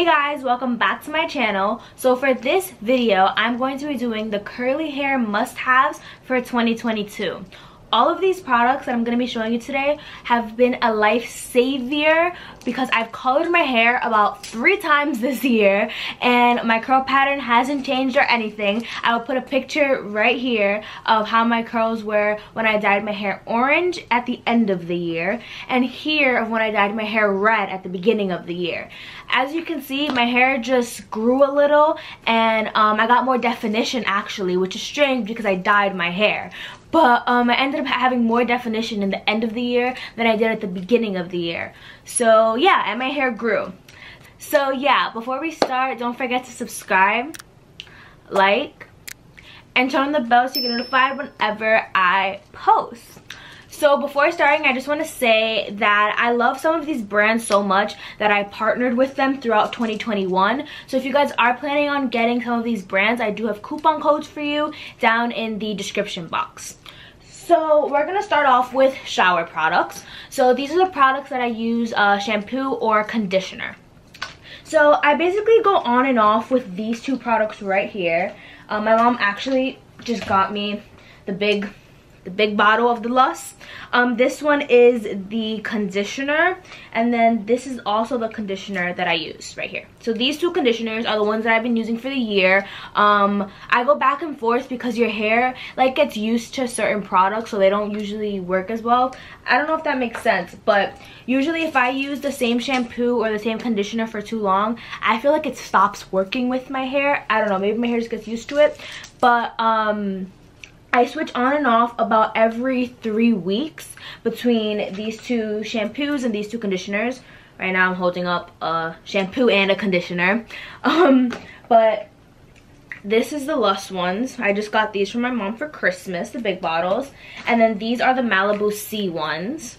Hey guys, welcome back to my channel. So for this video, I'm going to be doing the curly hair must-haves for 2022 all of these products that I'm going to be showing you today have been a life savior because I've colored my hair about three times this year and my curl pattern hasn't changed or anything. I will put a picture right here of how my curls were when I dyed my hair orange at the end of the year and here of when I dyed my hair red at the beginning of the year. As you can see, my hair just grew a little and um, I got more definition actually, which is strange because I dyed my hair but um, I ended up having more definition in the end of the year than I did at the beginning of the year. So yeah, and my hair grew. So yeah, before we start, don't forget to subscribe, like, and turn on the bell so you get notified whenever I post. So before starting, I just want to say that I love some of these brands so much that I partnered with them throughout 2021. So if you guys are planning on getting some of these brands, I do have coupon codes for you down in the description box. So we're going to start off with shower products. So these are the products that I use, uh, shampoo or conditioner. So I basically go on and off with these two products right here. Um, my mom actually just got me the big the big bottle of the LUS. Um, this one is the conditioner, and then this is also the conditioner that I use right here. So these two conditioners are the ones that I've been using for the year. Um, I go back and forth because your hair like gets used to certain products, so they don't usually work as well. I don't know if that makes sense, but usually if I use the same shampoo or the same conditioner for too long, I feel like it stops working with my hair. I don't know, maybe my hair just gets used to it, but um I switch on and off about every three weeks between these two shampoos and these two conditioners. Right now I'm holding up a shampoo and a conditioner. Um, but this is the LUS ones. I just got these from my mom for Christmas, the big bottles. And then these are the Malibu C ones.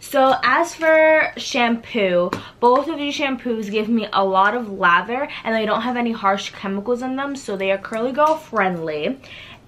So as for shampoo, both of these shampoos give me a lot of lather and they don't have any harsh chemicals in them. So they are curly girl friendly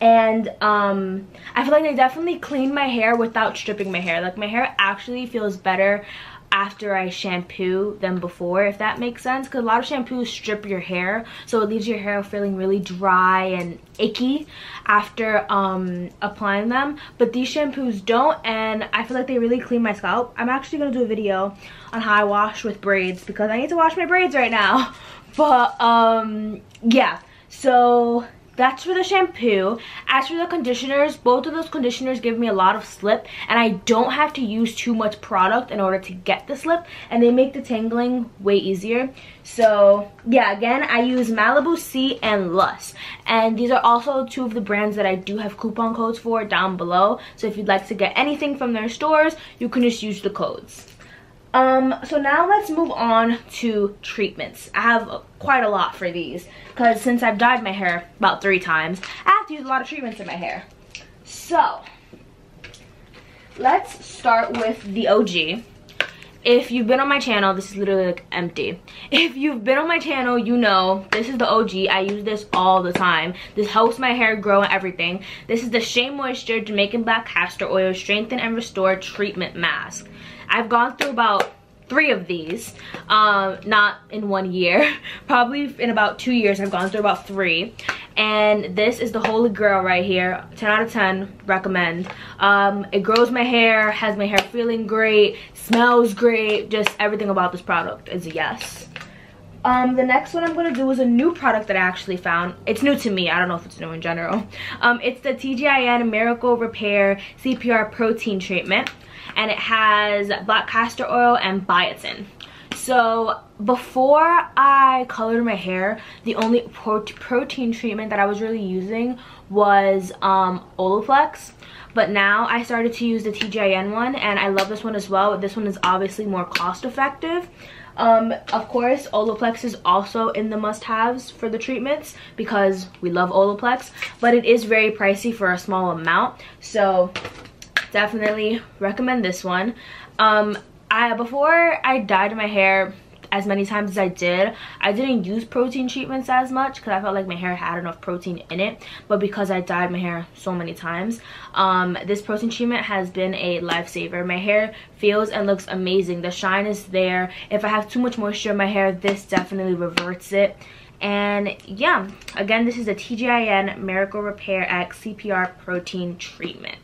and um i feel like they definitely clean my hair without stripping my hair like my hair actually feels better after I shampoo than before, if that makes sense. Because a lot of shampoos strip your hair, so it leaves your hair feeling really dry and icky after um, applying them. But these shampoos don't, and I feel like they really clean my scalp. I'm actually going to do a video on how I wash with braids because I need to wash my braids right now. But um, yeah, so that's for the shampoo. As for the conditioners, both of those conditioners give me a lot of slip and I don't have to use too much product in order to get the slip and they make the tangling way easier. So yeah, again, I use Malibu C and LUS. And these are also two of the brands that I do have coupon codes for down below. So if you'd like to get anything from their stores, you can just use the codes. Um, so now let's move on to treatments. I have quite a lot for these because since I've dyed my hair about three times, I have to use a lot of treatments in my hair. So, let's start with the OG. If you've been on my channel, this is literally like empty. If you've been on my channel, you know this is the OG. I use this all the time. This helps my hair grow and everything. This is the Shea Moisture Jamaican Black Castor Oil Strengthen and Restore Treatment Mask. I've gone through about three of these um not in one year. Probably in about two years i've gone through about three. And this is the holy grail right here 10 out of 10 recommend. Um it grows my hair has my hair feeling great smells great just everything about this product is a yes um, the next one I'm going to do is a new product that I actually found. It's new to me. I don't know if it's new in general. Um, it's the TGIN Miracle Repair CPR Protein Treatment and it has black castor oil and biotin. So before I colored my hair, the only pro protein treatment that I was really using was um, Olaplex. But now I started to use the TGIN one and I love this one as well. This one is obviously more cost effective. Um, of course, Olaplex is also in the must-haves for the treatments because we love Olaplex. But it is very pricey for a small amount. So definitely recommend this one um i before i dyed my hair as many times as I did. I didn't use protein treatments as much because I felt like my hair had enough protein in it. But because I dyed my hair so many times, um, this protein treatment has been a lifesaver. My hair feels and looks amazing. The shine is there. If I have too much moisture in my hair, this definitely reverts it. And yeah, again, this is a TGIN Miracle RepaiRx CPR Protein Treatment.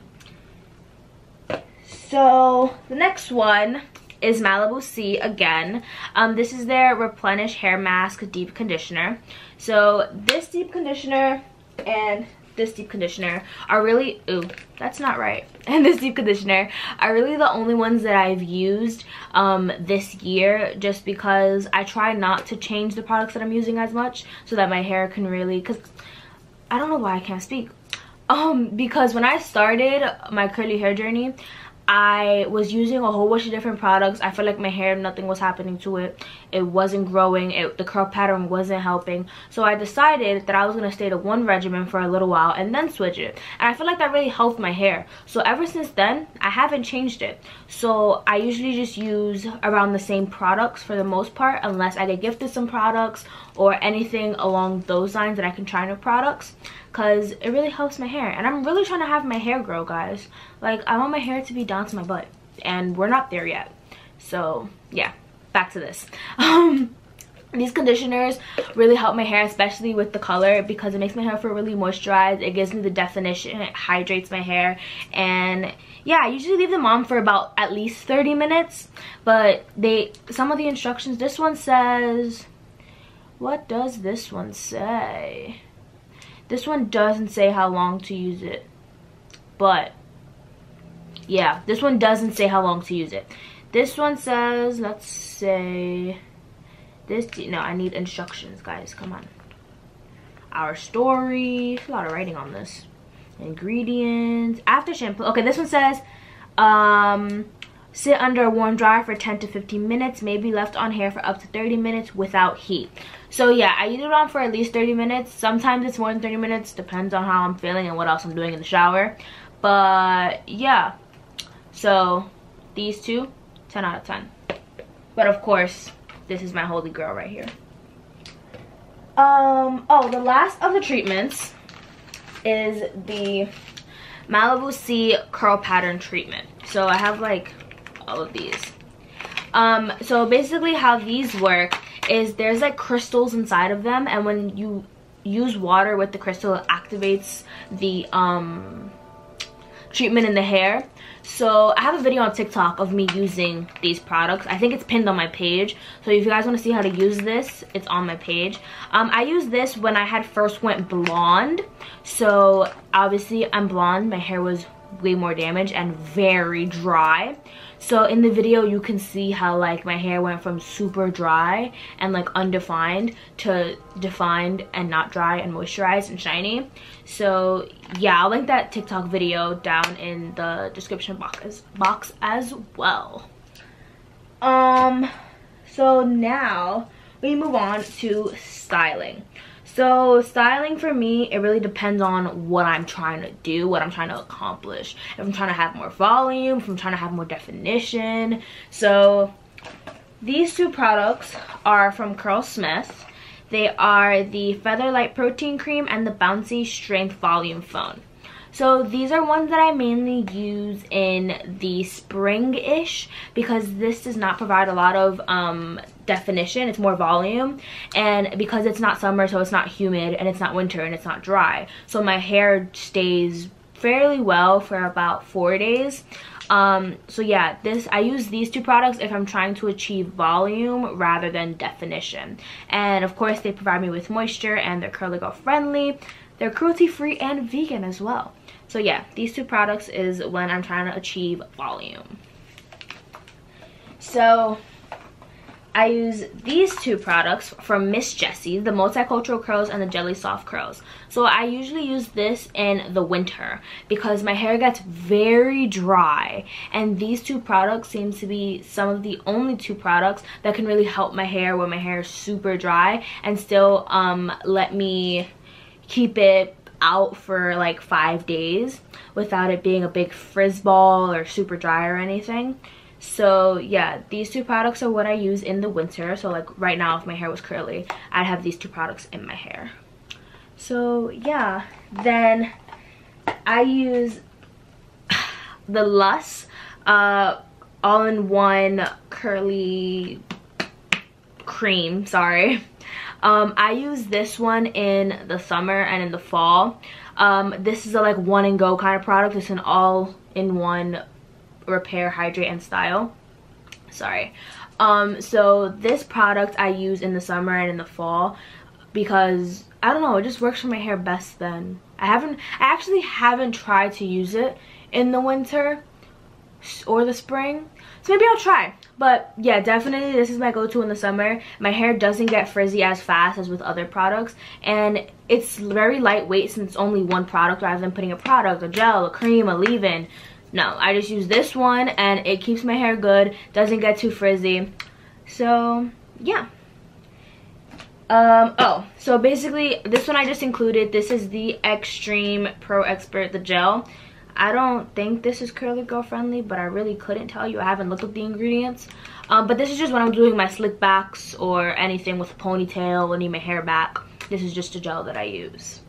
So the next one is Malibu C again. Um, this is their Replenish Hair Mask Deep Conditioner. So this deep conditioner and this deep conditioner are really ooh that's not right and this deep conditioner are really the only ones that i've used um this year just because i try not to change the products that i'm using as much so that my hair can really because i don't know why i can't speak um because when i started my curly hair journey I was using a whole bunch of different products. I felt like my hair, nothing was happening to it. It wasn't growing. It, the curl pattern wasn't helping. So I decided that I was going to stay to one regimen for a little while and then switch it. And I feel like that really helped my hair. So ever since then, I haven't changed it. So I usually just use around the same products for the most part unless I get gifted some products or anything along those lines that I can try new products because it really helps my hair. And i'm really trying to have my hair grow guys. Like i want my hair to be down to my butt. And we're not there yet. So yeah back to this. Um these conditioners really help my hair especially with the color because it makes my hair feel really moisturized. It gives me the definition. It hydrates my hair. And yeah i usually leave them on for about at least 30 minutes. But they some of the instructions this one says what does this one say this one doesn't say how long to use it. But, yeah, this one doesn't say how long to use it. This one says, let's say, this, no, I need instructions, guys, come on. Our story, a lot of writing on this. Ingredients, after shampoo, okay, this one says, um, sit under a warm dryer for 10 to 15 minutes, maybe left on hair for up to 30 minutes without heat. So yeah, I use it on for at least 30 minutes. Sometimes it's more than 30 minutes. Depends on how I'm feeling and what else I'm doing in the shower. But yeah. So these two, 10 out of 10. But of course, this is my holy girl right here. Um, oh, the last of the treatments is the Malibu C curl pattern treatment. So I have like all of these. Um, so basically how these work is there's like crystals inside of them and when you use water with the crystal it activates the um treatment in the hair. So i have a video on tiktok of me using these products. I think it's pinned on my page. So if you guys want to see how to use this it's on my page. Um i used this when i had first went blonde. So obviously i'm blonde. My hair was way more damaged and very dry so in the video you can see how like my hair went from super dry and like undefined to defined and not dry and moisturized and shiny. So yeah i'll link that tiktok video down in the description box box as well. Um so now we move on to styling so styling for me, it really depends on what I'm trying to do, what I'm trying to accomplish. If I'm trying to have more volume, if I'm trying to have more definition. So these two products are from CurlSmith. They are the Featherlight Protein Cream and the Bouncy Strength Volume Foam. So these are ones that I mainly use in the spring-ish because this does not provide a lot of um, definition. It's more volume. And because it's not summer, so it's not humid, and it's not winter, and it's not dry. So my hair stays fairly well for about four days um so yeah this i use these two products if i'm trying to achieve volume rather than definition and of course they provide me with moisture and they're curly girl friendly they're cruelty free and vegan as well so yeah, these two products is when I'm trying to achieve volume. So I use these two products from Miss Jessie, the Multicultural Curls and the Jelly Soft Curls. So I usually use this in the winter because my hair gets very dry and these two products seem to be some of the only two products that can really help my hair when my hair is super dry and still um, let me keep it out for like five days without it being a big frizz ball or super dry or anything. so yeah these two products are what i use in the winter. So like right now if my hair was curly i'd have these two products in my hair. So yeah. Then i use the LUS uh, all-in-one curly cream sorry. Um, i use this one in the summer and in the fall. Um, this is a like one and go kind of product. It's an all-in-one repair hydrate and style. Sorry. Um so this product i use in the summer and in the fall because i don't know it just works for my hair best then. I haven't i actually haven't tried to use it in the winter or the spring so maybe i'll try but yeah definitely this is my go-to in the summer my hair doesn't get frizzy as fast as with other products and it's very lightweight since it's only one product rather than putting a product a gel a cream a leave-in no, I just use this one and it keeps my hair good, doesn't get too frizzy. So, yeah. Um, oh, so basically, this one I just included. This is the Extreme Pro Expert, the gel. I don't think this is curly girl friendly, but I really couldn't tell you. I haven't looked at the ingredients. Um, but this is just when I'm doing my slick backs or anything with a ponytail need my hair back. This is just a gel that I use.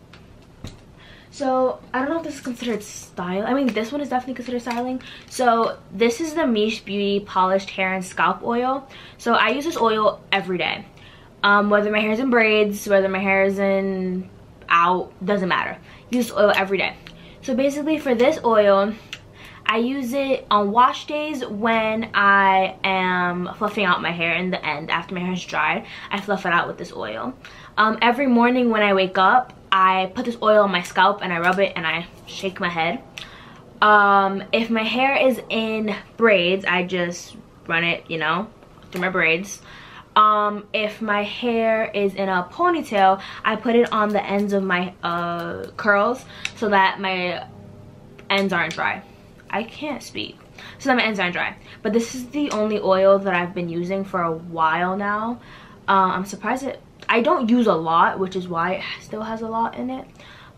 So I don't know if this is considered style. I mean, this one is definitely considered styling. So this is the Miche Beauty Polished Hair and Scalp Oil. So I use this oil every day. Um, whether my hair is in braids, whether my hair is in out, doesn't matter. Use oil every day. So basically for this oil, I use it on wash days when I am fluffing out my hair in the end after my hair is dried. I fluff it out with this oil. Um, every morning when I wake up, I put this oil on my scalp and I rub it and I shake my head. Um, if my hair is in braids, I just run it, you know, through my braids. Um, if my hair is in a ponytail, I put it on the ends of my uh, curls so that my ends aren't dry. I can't speak. So that my ends aren't dry. But this is the only oil that I've been using for a while now. Uh, I'm surprised it I don't use a lot, which is why it still has a lot in it.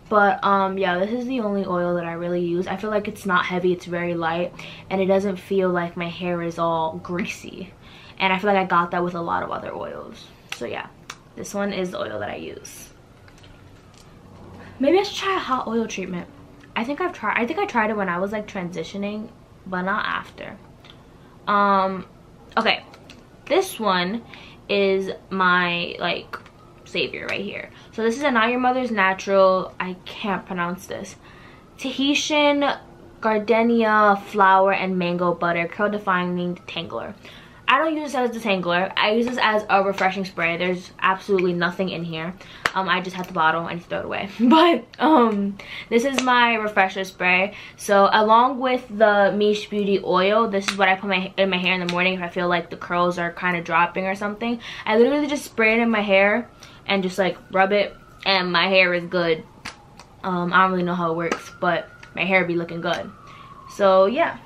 But um, yeah, this is the only oil that I really use. I feel like it's not heavy, it's very light, and it doesn't feel like my hair is all greasy. And I feel like I got that with a lot of other oils. So yeah, this one is the oil that I use. Maybe I should try a hot oil treatment. I think I've tried, I think I tried it when I was like transitioning, but not after. Um, okay, this one is my like savior right here. So this is a Not Your Mother's Natural, I can't pronounce this, Tahitian gardenia flower and mango butter curl defining detangler. I don't use this as a detangler. I use this as a refreshing spray. There's absolutely nothing in here. Um, I just had the bottle and throw it away. But um, this is my refresher spray. So along with the Miche Beauty oil, this is what I put my, in my hair in the morning if I feel like the curls are kind of dropping or something. I literally just spray it in my hair and just like rub it and my hair is good. Um, I don't really know how it works, but my hair be looking good. So yeah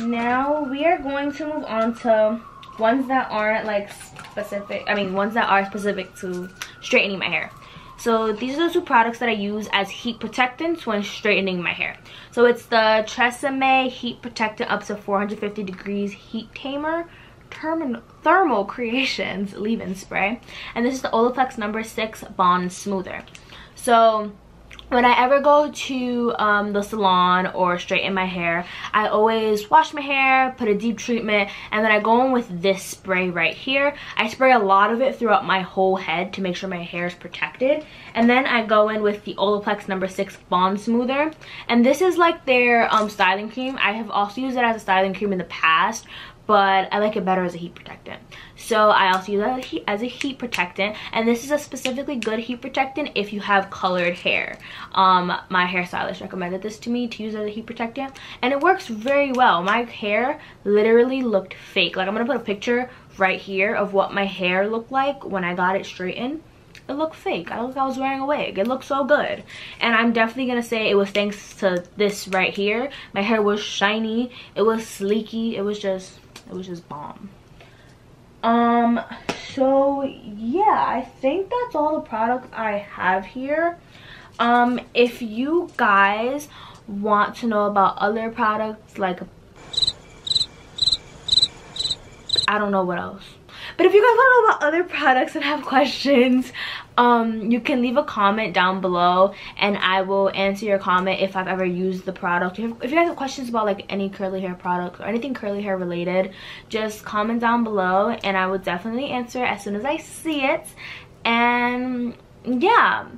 now we are going to move on to ones that aren't like specific i mean ones that are specific to straightening my hair. So these are the two products that i use as heat protectants when straightening my hair. So it's the tresemme heat protectant up to 450 degrees heat tamer thermal creations leave-in spray. And this is the olaplex number six bond smoother. So when I ever go to um, the salon or straighten my hair, I always wash my hair, put a deep treatment, and then I go in with this spray right here. I spray a lot of it throughout my whole head to make sure my hair is protected. And then I go in with the Olaplex number 6 Bond Smoother. And this is like their um, styling cream. I have also used it as a styling cream in the past, but I like it better as a heat protectant. So I also use it as a heat protectant. And this is a specifically good heat protectant if you have colored hair. Um, my hairstylist recommended this to me to use as a heat protectant. And it works very well. My hair literally looked fake. Like I'm going to put a picture right here of what my hair looked like when I got it straightened it looked fake. I looked like I was wearing a wig. It looked so good. And I'm definitely gonna say it was thanks to this right here. My hair was shiny. It was sleeky. It was just it was just bomb. Um so yeah i think that's all the products i have here. Um if you guys want to know about other products like i don't know what else. But if you guys want to know about other products and have questions, um, you can leave a comment down below and I will answer your comment if I've ever used the product. If, you guys have questions about like any curly hair products or anything curly hair related, just comment down below and I will definitely answer as soon as I see it. And yeah,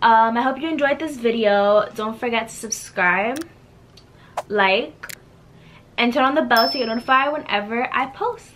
um, I hope you enjoyed this video. Don't forget to subscribe, like, and turn on the bell so you get notified whenever I post.